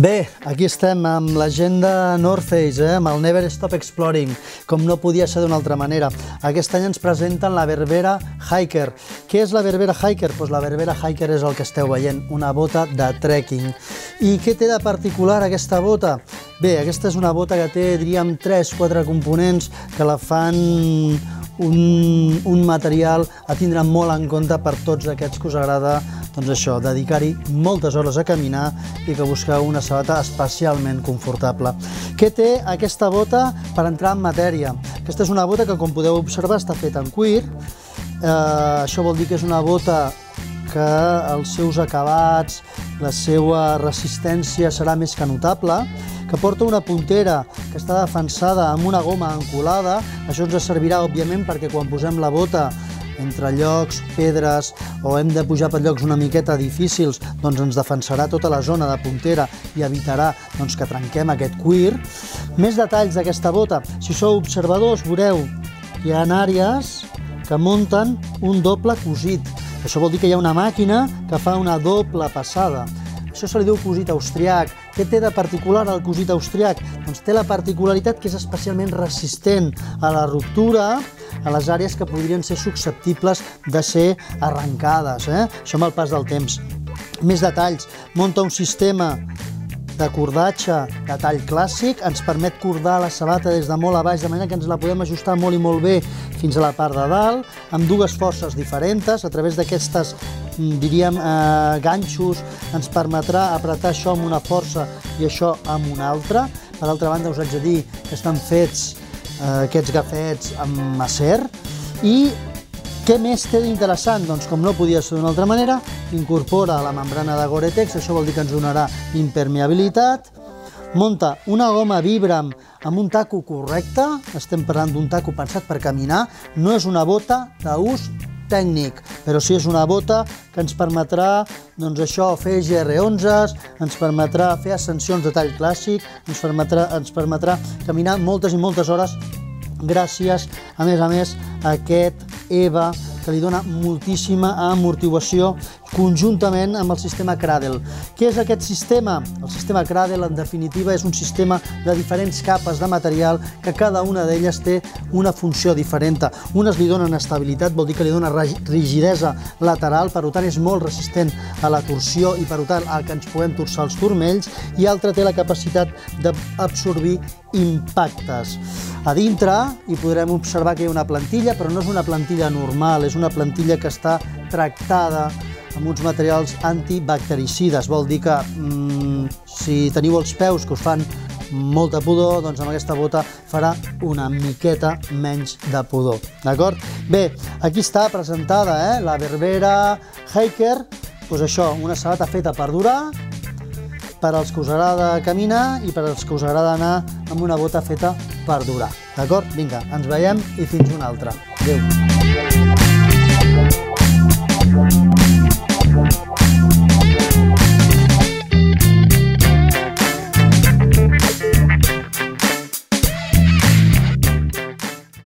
Bé, aquí estem amb l'agenda North Face, eh, amb el Never Stop Exploring, com no podia ser d'una altra manera. Aquest any ens presenten la Berbera Hiker. Què és la Berbera Hiker? Pues la Berbera Hiker és el que esteu veient, una bota de trekking. I què té de particular aquesta bota? Bé, aquesta és una bota que té, diríem, 3-4 components que la fan un, un material a tindre molt en compte per tots aquests que us agrada doncs això, dedicar-hi moltes hores a caminar i que busqueu una sabata especialment confortable. Què té aquesta bota per entrar en matèria? Aquesta és una bota que, com podeu observar, està feta en cuir. Eh, això vol dir que és una bota que els seus acabats, la seva resistència serà més que notable, que porta una puntera que està defensada amb una goma encolada. Això ens servirà, òbviament, perquè quan posem la bota entre llocs, pedres, o hem de pujar per llocs una miqueta difícils, doncs ens defensarà tota la zona de puntera i evitarà doncs, que trenquem aquest cuir. Més detalls d'aquesta bota. Si sou observadors, veureu que hi ha àrees que munten un doble cosit. Això vol dir que hi ha una màquina que fa una doble passada. Això se li diu cosit austriac. Què té de particular el cosit austriac? Doncs té la particularitat que és especialment resistent a la ruptura, a les àrees que podrien ser susceptibles de ser arrencades, eh? amb el pas del temps. Més detalls, munta un sistema de cordatge de tall clàssic, ens permet cordar la sabata des de molt a baix, de manera que ens la podem ajustar molt i molt bé fins a la part de dalt, amb dues forces diferents, a través d'aquestes, diríem, eh, ganxos, ens permetrà apretar això amb una força i això amb una altra. Per altra banda, us haig de dir que estan fets eh, aquests gafets amb acer. I què més té d'interessant? Doncs com no podia ser d'una altra manera, incorpora la membrana de Gore-Tex, això vol dir que ens donarà impermeabilitat, munta una goma Vibram amb un taco correcte, estem parlant d'un taco pensat per caminar, no és una bota d'ús tècnic, però sí és una bota que ens permetrà doncs això, fer GR11, ens permetrà fer ascensions de tall clàssic, ens permetrà, ens permetrà caminar moltes i moltes hores gràcies, a més a més, a aquest EVA que li dona moltíssima amortiguació conjuntament amb el sistema Cradle. Què és aquest sistema? El sistema Cradle, en definitiva, és un sistema de diferents capes de material que cada una d'elles té una funció diferent. Unes li donen estabilitat, vol dir que li dona rigidesa lateral, per tant és molt resistent a la torsió i per tant a que ens puguem torçar els turmells, i altra té la capacitat d'absorbir impactes. A dintre hi podrem observar que hi ha una plantilla, però no és una plantilla normal, és una plantilla que està tractada amb uns materials antibactericides. Vol dir que mm, si teniu els peus que us fan molta pudor, doncs amb aquesta bota farà una miqueta menys de pudor. D'acord? Bé, aquí està presentada eh? la Berbera Hiker, doncs això, una sabata feta per durar, per als que us agrada caminar i per als que us agrada anar amb una bota feta per durar. D'acord? Vinga, ens veiem i fins una altra. Adéu.